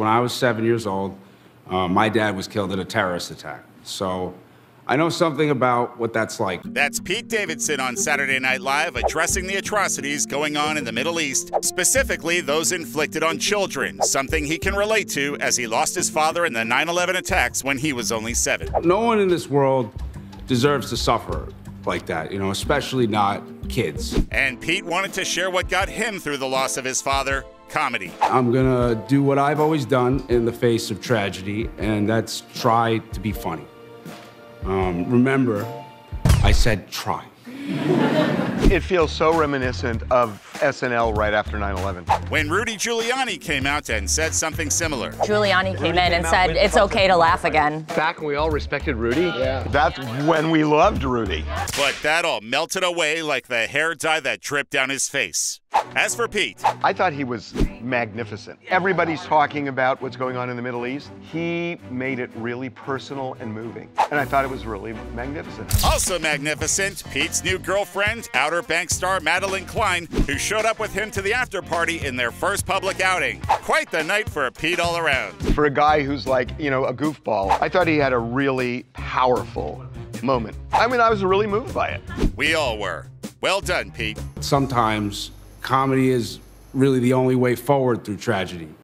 When I was seven years old, uh, my dad was killed in a terrorist attack. So I know something about what that's like. That's Pete Davidson on Saturday Night Live addressing the atrocities going on in the Middle East, specifically those inflicted on children, something he can relate to as he lost his father in the 9 11 attacks when he was only seven. No one in this world deserves to suffer like that, you know, especially not kids. And Pete wanted to share what got him through the loss of his father comedy. I'm gonna do what I've always done in the face of tragedy, and that's try to be funny. Um, remember, I said try. It feels so reminiscent of SNL right after 9 11. When Rudy Giuliani came out and said something similar. Giuliani came in and said it's okay to laugh again. Back when we all respected Rudy. Yeah. That's when we loved Rudy. But that all melted away like the hair dye that dripped down his face. As for Pete, I thought he was magnificent. Everybody's talking about what's going on in the Middle East. He made it really personal and moving. And I thought it was really magnificent. also magnificent, Pete's new girlfriend, Outer Banks star Madelyn Cline, who showed up with him to the after party in their first public outing. Quite the night for a Pete all around. For a guy who's like, you know, a goofball, I thought he had a really powerful moment. I mean, I was really moved by it. We all were. Well done, Pete. Sometimes comedy is really the only way forward through tragedy.